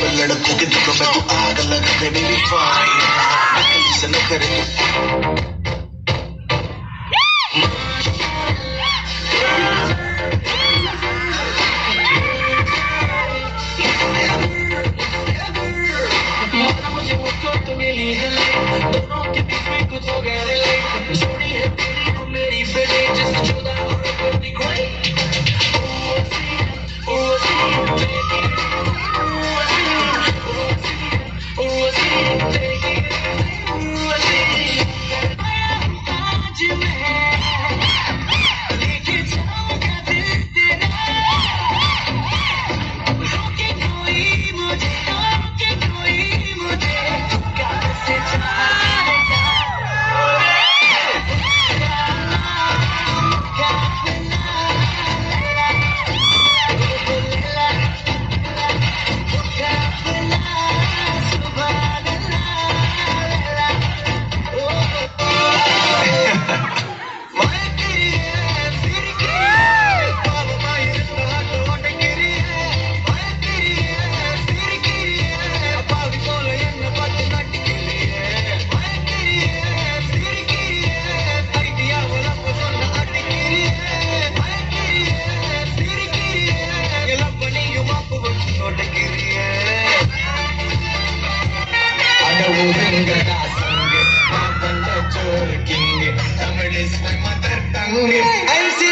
में लड़कों के दिलों में तू आग लगा दे बेबी फायर नकल न करे। तू तो मिली है। दोनों के बीच में कुछ हो गया గోవిందరా సంగే మా బండ చోర్ కింగ్ తమిళ స్వయం తర్తంగే ఐసి